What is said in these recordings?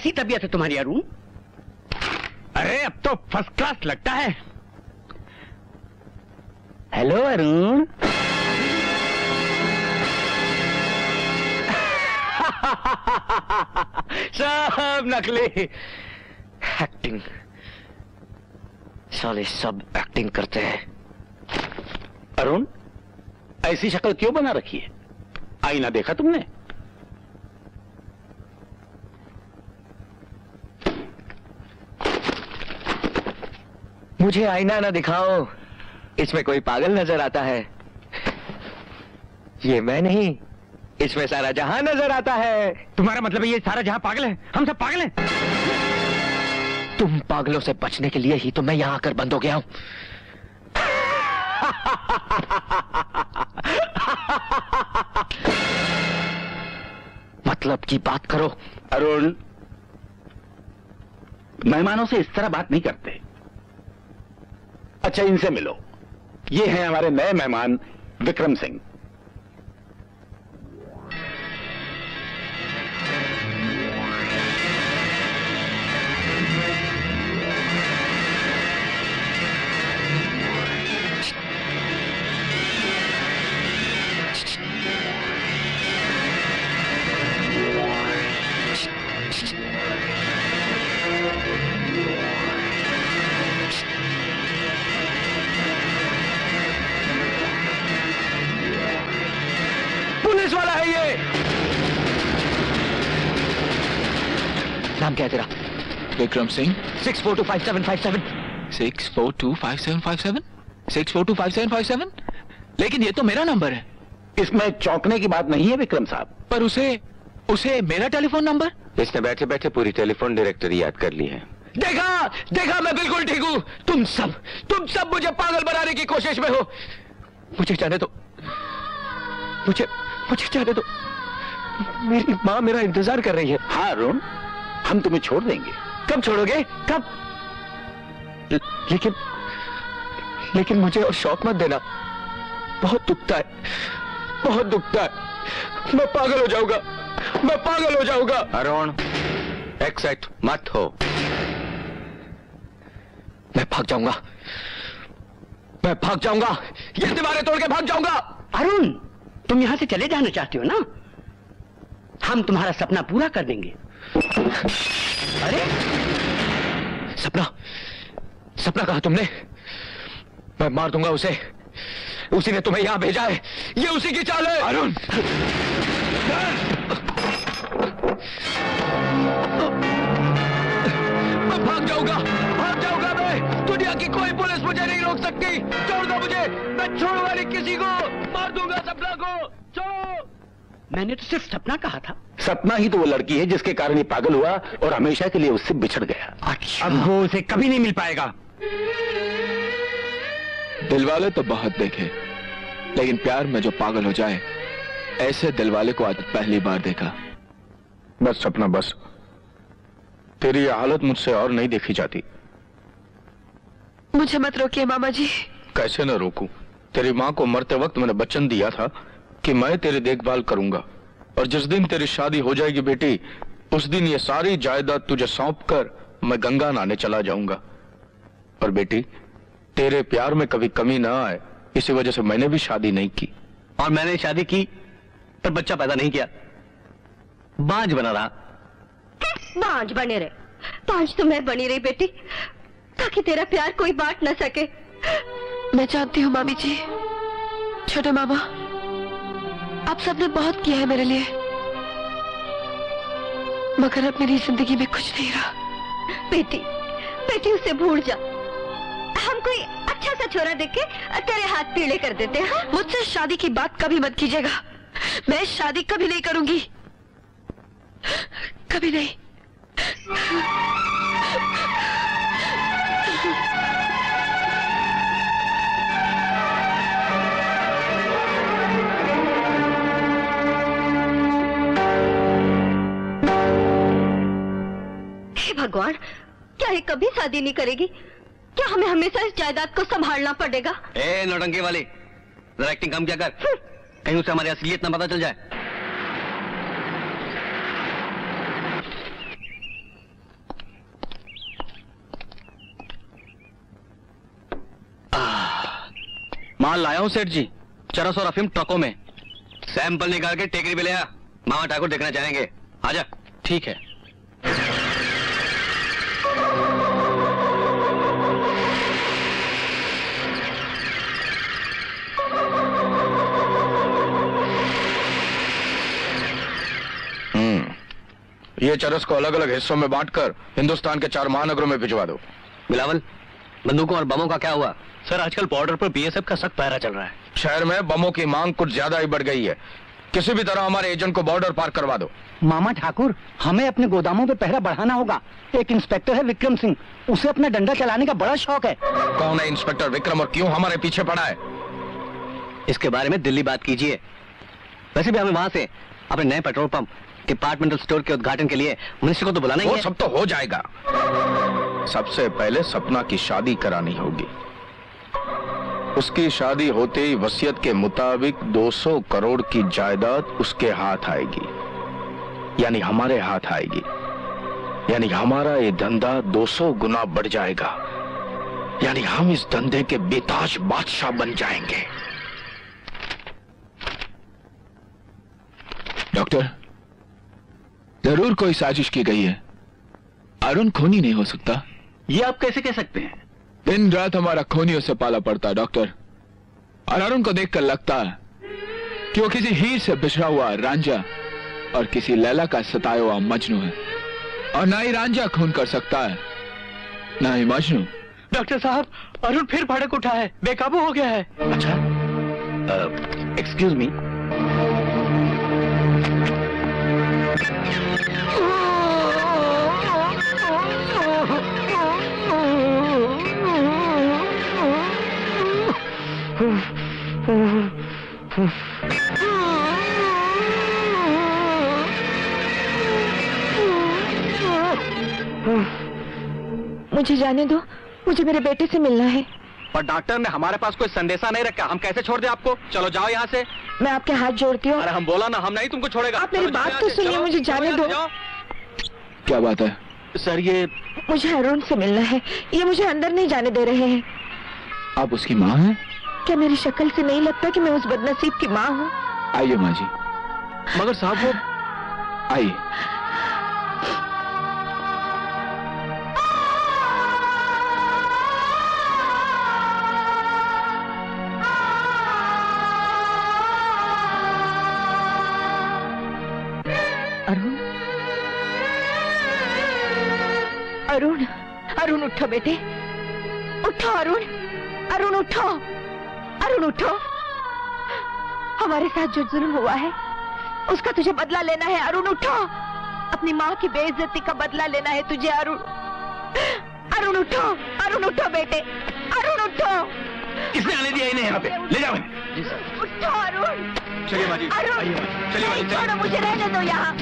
कैसी तबीयत है तुम्हारी, अरुण? अरे, अब तो फ़र्स्ट क्लास लगता है। हेलो अरुण। सब नकली। एक्टिंग साले, सब एक्टिंग करते हैं। अरुण, ऐसी शक्ल क्यों बना रखी है? आईना देखा तुमने? मुझे आईना ना दिखाओ। इसमें कोई पागल नज़र आता है। ये मैं नहीं इसमें सारा जहाँ नज़र आता है। तुम्हारा मतलब है ये सारा जहाँ पागल है? हम सब पागल हैं। तुम पागलों से बचने के लिए ही तो मैं यहाँ आकर बंद हो गया हूँ। मतलब की बात करो। अरुण मेहमानों से इस तरह बात नहीं करते। अच्छा इनसे मिलो। ये हैं हमारे नए मेहमान विक्रम सिंह। वाला है ये नाम क्या है तेरा? Vikram Singh. Six four two five seven five seven. Six four two five seven five seven? Six four two five seven five seven? लेकिन ये तो मेरा नंबर है। इसमें चौंकने की बात नहीं है विक्रम साहब। पर उसे उसे मेरा टेलीफोन नंबर? इसने बैठे बैठे पूरी टेलीफोन डायरेक्टरी याद कर ली है। देखा देखा मैं बिल्कुल ठीक हूँ। तुम सब तुम सब मुझे पागल बनाने की कोशिश में हो। मुझे जाने दो। मुझे मुझे जाने दो। मेरी माँ मेरा इंतज़ार कर रही है। हाँ अरुण हम तुम्हें छोड़ देंगे। कब छोड़ोगे? कब? ल- लेकिन लेकिन मुझे और शौक मत देना। बहुत दुखता है। बहुत दुखता है। मैं पागल हो जाऊँगा। मैं पागल हो जाऊँगा। अरुण एक्साइट मत हो। मैं भाग जाऊँगा। मैं भाग जाऊँगा। ये दीवारें तोड़ के भाग जाऊँगा। अरुण! तुम यहाँ से चले जाना चाहते हो ना? हम तुम्हारा सपना पूरा कर देंगे। अरे! सपना? सपना कहा तुमने? मैं मार दूँगा उसे। उसी ने तुम्हें यहाँ भेजा है। ये उसी की चाल है। अरुण! मैं भाग जाऊँगा। भाग जाऊँगा मैं। दुनिया की कोई पुलिस मुझे नहीं रोक सकती। छोड़ दो मुझे। मैं छोड़ूँगा नहीं किसी को। मार दूँगा सपना को। छोड़ो मैंने तो सिर्फ़ सपना कहा था। सपना ही तो वो लड़की है जिसके कारण ये पागल हुआ और हमेशा के लिए उससे बिछड़ गया। अच्छा। अब वो उसे कभी नहीं मिल पाएगा। दिलवाले तो बहुत देखे लेकिन प्यार में जो पागल हो जाए ऐसे दिलवाले को आज पहली बार देखा। बस सपना बस। तेरी हालत मुझसे और नहीं देखी जाती। मुझे मत रोकिए मामा जी। कैसे ना रोकूं? तेरी माँ को मरते वक्त मैंने वचन दिया था कि मैं तेरी देखभाल करूँगा। और जिस दिन तेरी शादी हो जाएगी बेटी उस दिन ये सारी जायदाद तुझे सौंप कर मैं गंगा नहाने चला जाऊँगा। और बेटी तेरे प्यार में कभी कमी ना आए इसी वजह से मैंने भी शादी नहीं की। और मैंने शादी की पर बच्चा पैदा नहीं किया। बांझ बना रहा। बांझ बने रहे। बांझ तो मैं बनी रही बेटी ताकि तेरा प्यार कोई बांट ना सके। मैं जानती हूँ मामी जी। छोटे मामा, आप सबने बहुत किया है मेरे लिए। मगर अब मेरी ज़िंदगी में कुछ नहीं रहा। बेटी बेटी, उसे भूल जा। हम कोई अच्छा सा छोरा देख के तेरे हाथ पीले कर देते हैं हाँ? मुझसे शादी की बात कभी मत कीजिएगा। मैं शादी कभी नहीं करूँगी। कभी नहीं। कभी शादी नहीं करेगी। क्या हमें हमेशा इस जायदाद को संभालना पड़ेगा? ए नौटंकी वाले जरा एक्टिंग कम क्या कर? हम्म। कहीं उसे हमारी असलियत ना पता चल जाए। माल लाया हूँ सेठ जी चरस और अफीम ट्रकों में। सैंपल निकाल के टेकरी पे ले आ। मामा ठाकुर देखना चाहेंगे। आजा। ठीक है। ये चरस को अलग अलग हिस्सों में बांटकर हिंदुस्तान के चार महानगरों में भिजवा दो। बिलावल बंदूकों और बमों का क्या हुआ? सर आजकल बॉर्डर पर बीएसएफ का सख्त पहरा चल रहा है। शहर में बमों की मांग कुछ ज़्यादा ही बढ़ गई है। किसी भी तरह हमारे एजेंट को बॉर्डर पार करवा दो। मामा ठाकुर हमें अपने गोदामों पे पहरा बढ़ाना होगा। एक इंस्पेक्टर है विक्रम सिंह उसे अपना डंडा चलाने का बड़ा शौक है। कौन है इंस्पेक्टर विक्रम और क्यों हमारे पीछे पड़ा है? इसके बारे में दिल्ली बात कीजिए। वैसे भी हमें वहाँ से अपने नए पेट्रोल पंप डिपार्टमेंटल स्टोर के उद्घाटन के लिए मिनिस्टर को तो बुलाना ही वो है। सब तो हो जाएगा। सबसे पहले सपना की शादी करानी होगी। उसकी शादी होते ही वसीयत के मुताबिक 200 करोड़ की जायदाद उसके हाथ आएगी। यानी हमारे हाथ आएगी। यानी हमारा ये धंधा 200 गुना बढ़ जाएगा। यानी हम इस धंधे के बेताज बादशाह बन जाएँगे। डॉक्टर? ज़रूर कोई साजिश की गई है। अरुण खूनी नहीं हो सकता। ये आप कैसे कह सकते हैं? दिन रात हमारा खूनियों से पाला पड़ता है डॉक्टर। और अरुण को देखकर लगता है कि वो किसी हीर से बिछड़ा हुआ रांझा और किसी लैला का सताया हुआ मजनू है। और ना ही रांझा खून कर सकता है ना ही मजनू। डॉक्टर साहब अरुण फिर भड़क उठा है बेकाबू हो गया है। अच्छा। एक्सक्यूज मी मुझे जाने दो। मुझे मेरे बेटे से मिलना है। पर डॉक्टर ने हमारे पास कोई संदेशा नहीं रखा। हम कैसे छोड़ दे आपको? चलो जाओ यहाँ से। मैं आपके हाथ जोड़ती हूँ। अरे हम बोला ना हम नहीं तुमको छोड़ेगा। आप मेरी बात तो सुनिए, मुझे जाने दो। क्या बात है? सर ये मुझे अरुण से मिलना है। ये मुझे अंदर नहीं जाने दे रहे हैं। आप उसकी माँ हैं? क्या मेरी शक्ल से नहीं लगता कि मैं उस बदनसीब की माँ हूँ? आइए माँ जी। मगर साहब वो आइए। बेटे। उठो अरुण। अरुण उठो। अरुण उठो। हमारे साथ जो जुल्म हुआ है उसका तुझे बदला लेना है अरुण उठो। अपनी माँ की बेइज्जती का बदला लेना है तुझे अरुण। अरुण उठो। अरुण उठो बेटे। अरुण उठो। किसने आने दिया इन्हें यहाँ पे? ले जाओ। उठो अरुण। चलिए माँ अरुण। चलिए छोड़ो मुझे रहने दो यहाँ।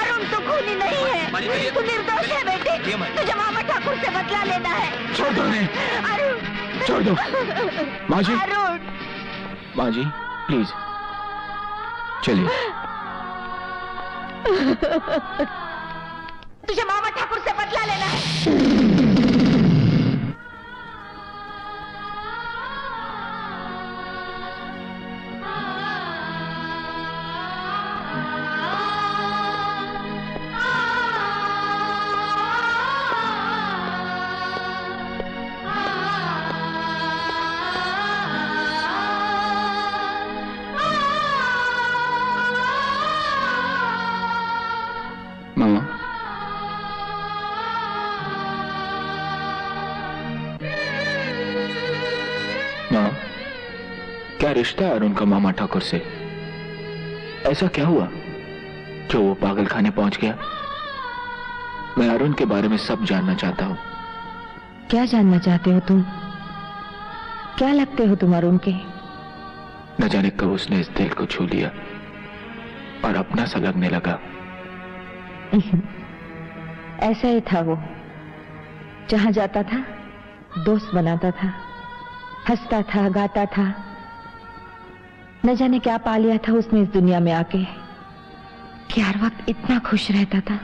अरुण तू खूनी नहीं है। तू निर्दोष है तुझे मामा ठाकुर से बदला लेना है। छोड़ दो अरुण। छोड़ दो। माँ जी अरुण। माँ जी प्लीज़। चलिए। तुझे मामा ठाकुर से बदला लेना है। क्या रिश्ता है अरुण का मामा ठाकुर से? ऐसा क्या हुआ जो वो पागल खाने पहुँच गया? मैं अरुण के बारे में सब जानना चाहता हूँ। क्या जानना चाहते हो तुम? क्या लगते हो तुम अरुण के? न जाने कब उसने इस दिल को छू लिया और अपना सा लगने लगा। ऐसा ही था वो। जहाँ जाता था दोस्त बनाता था हंसता था गाता था। न जाने क्या पा लिया था उसने इस दुनिया में आके। कि हर वक्त इतना खुश रहता था।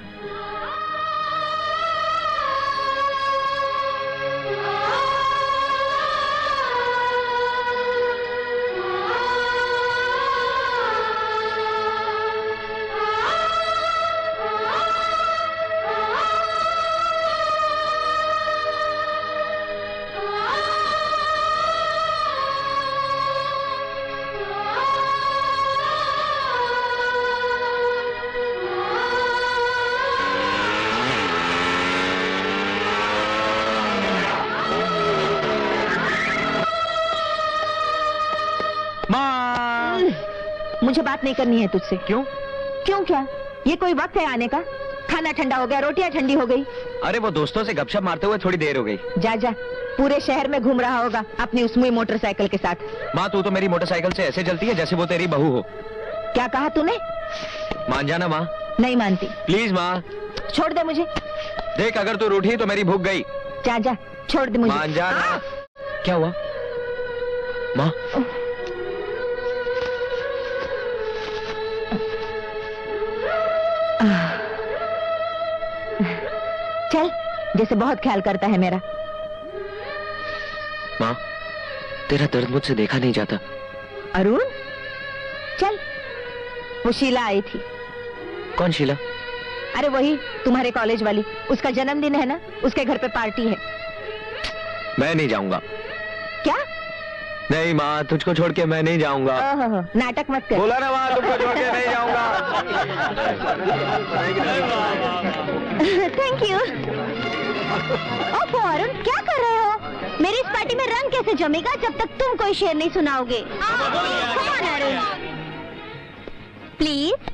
मुझे बात नहीं करनी है तुझसे। क्यों? क्यों क्या? ये कोई वक्त है आने का? खाना ठंडा हो गया रोटियाँ ठंडी हो गई। अरे वो दोस्तों से गपशप मारते हुए थोड़ी देर हो गई। जा जा। पूरे शहर में घूम रहा होगा अपनी उस मुई मोटरसाइकिल के साथ। माँ तू तो मेरी मोटरसाइकिल से ऐसे चलती है जैसे वो तेरी बहू हो। क्या कहा तूने? मान जाना माँ। नहीं मानती। प्लीज़ माँ। छोड़ दे मुझे। देख अगर तू रूठी तो मेरी भूख गई। जा जा। छोड़ दे मुझे। मान जाना। क्या हुआ? माँ? जैसे बहुत ख्याल करता है मेरा। माँ तेरा दर्द मुझसे देखा नहीं जाता। अरुण चल। वो शीला आई थी। कौन शीला? अरे वही तुम्हारे कॉलेज वाली। उसका जन्मदिन है ना? उसके घर पे पार्टी है। मैं नहीं जाऊँगा। क्या? नहीं माँ तुझको छोड़ के मैं नहीं जाऊँगा। नाटक मत कर। बोला ना माँ तुमको छोड़ के नहीं जाऊँगा। थैंक यू अरुण क्या कर रहे हो? मेरी इस पार्टी में रंग कैसे जमेगा जब तक तुम कोई शेर नहीं सुनाओगे? अरुण प्लीज़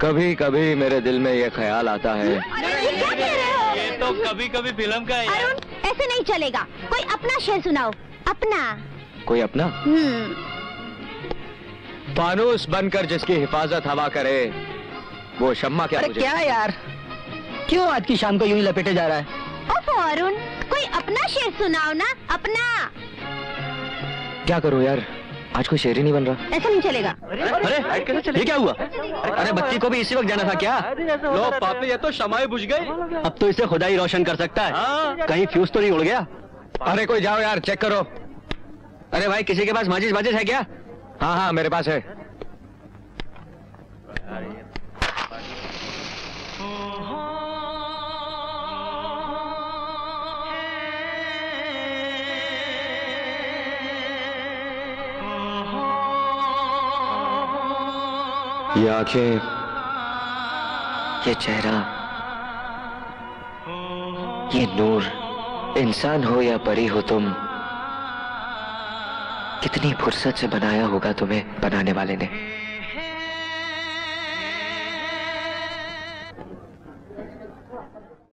कभी कभी मेरे दिल में ये ख्याल आता है। ये क्या कह रहे हो? तो कभी कभी फ़िल्म का है अरुण ऐसे नहीं चलेगा। कोई अपना शेर सुनाओ। अपना। कोई अपना? हम्म। फानूस बनकर जिसकी हिफाजत हवा करे वो शम्मा क्या अरे क्या यार? क्यों आज की शाम को यूँ ही लपेटे जा रहा है? ओहो अरुण कोई अपना शेर सुनाओ ना अपना। क्या करूँ यार? आज कोई शेर ही नहीं बन रहा। ऐसा नहीं चलेगा। अरे ये क्या हुआ? अरे बच्ची को भी इसी वक्त जाना था क्या? लो पापी ये तो शमाए बुझ गए अब तो इसे खुदा ही रोशन कर सकता है। कहीं फ्यूज तो नहीं उड़ गया? अरे कोई जाओ यार चेक करो। अरे भाई किसी के पास माचिस माचिस है क्या? हाँ हाँ मेरे पास है। ये आँखें, ये चेहरा, ये नूर, इंसान हो या परी हो तुम, कितनी फुर्सत से बनाया होगा तुम्हें बनाने वाले ने।